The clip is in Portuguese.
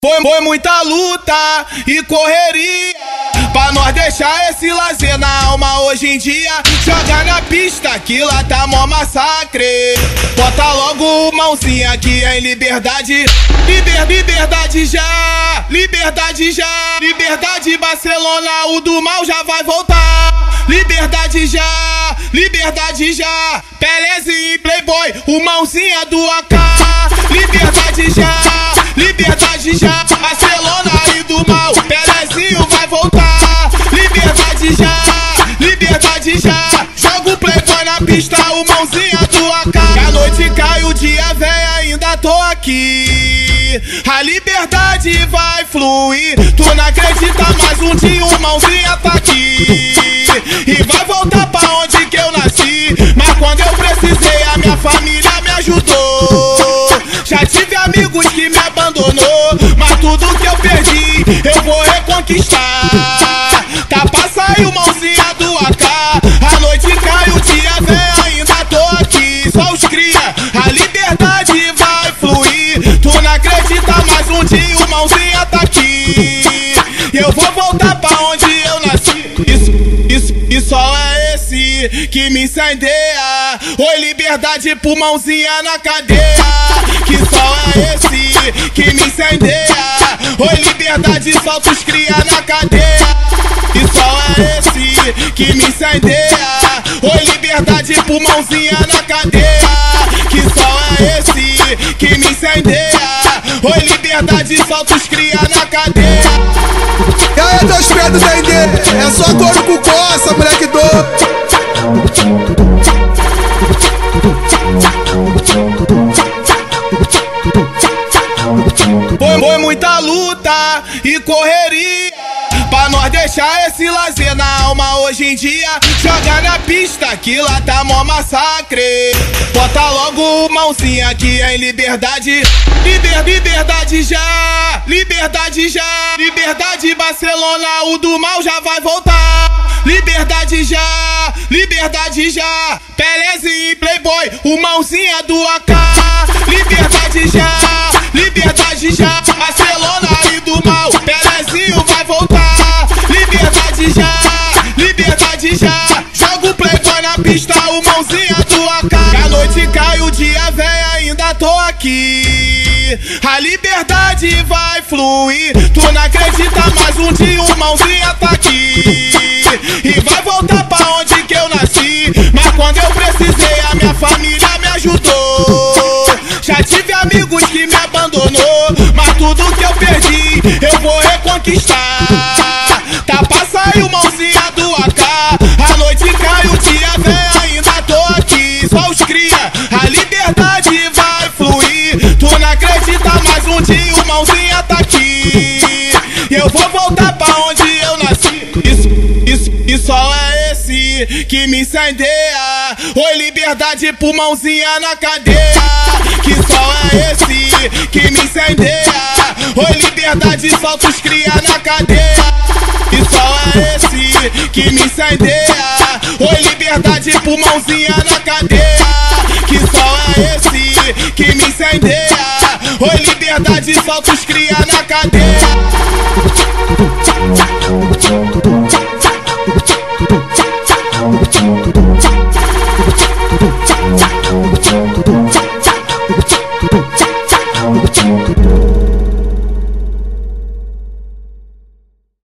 Foi, foi muita luta e correria. Pra nós deixar esse lazer na alma hoje em dia. Joga na pista que lá tá mó massacre. Bota logo mãozinha que é em liberdade. Liber, Liberdade já, liberdade já. Liberdade Barcelona, o do mal já vai voltar. Liberdade já, liberdade já. Pelezinho Playboy, o mãozinha do AK Liberdade já Liberdade já, Barcelona e do mal. Pelezinho vai voltar. Liberdade já, liberdade já. Joga o playboy na pista, o mãozinha do AK. a noite cai, o dia vem, ainda tô aqui. A liberdade vai fluir. Tu não acredita, mais um dia o mãozinha tá aqui. E vai eu perdi, eu vou reconquistar. Tá pra sair mãozinha do AK. A noite cai, o dia vem, ainda tô aqui. Só os cria, a liberdade vai fluir. Tu não acredita, mais um dia o mãozinha tá aqui. Eu vou voltar pra onde eu nasci. Isso, isso, só é esse que me incendeia. Oi, liberdade, pulmãozinha na cadeia. Que só é esse que me incendeia. Oi, liberdade, solta os cria na cadeia. E só é esse que me incendeia. Oi, liberdade, pulmãozinha na cadeia. Que só é esse que me incendeia. Oi, liberdade, solta os cria na cadeia. E aí, teus pretos, entender? É só couro com coça, moleque doido. E correria. Pra nós deixar esse lazer na alma hoje em dia. Joga na pista que lá tá mó massacre. Bota logo mãozinha que é em liberdade. Liber, Liberdade já, liberdade já. Liberdade Barcelona, o do mal já vai voltar. Liberdade já, liberdade já. Pelezinho Playboy, o dia vem, ainda tô aqui. A liberdade vai fluir. Tu não acredita, mais um dia o mãozinha tá aqui. E vai voltar pra onde que eu nasci. Mas quando eu precisei, a minha família me ajudou. Já tive amigos que me abandonou. Mas tudo que eu perdi, eu vou reconquistar. Tá sair mãozinha do AK. A noite cai, a liberdade vai fluir. Tu não acredita, mais um dia o mãozinha tá aqui. Eu vou voltar pra onde eu nasci. Isso, isso, e só é esse que me incendeia. Oi, liberdade, pulmãozinha na cadeia. Que só é esse que me incendeia. Oi, liberdade, solta os cria na cadeia. E só é esse que me incendeia. Oi, liberdade, pulmãozinha na cadeia incendeia. Oi, liberdade, solta os cria na cadeia.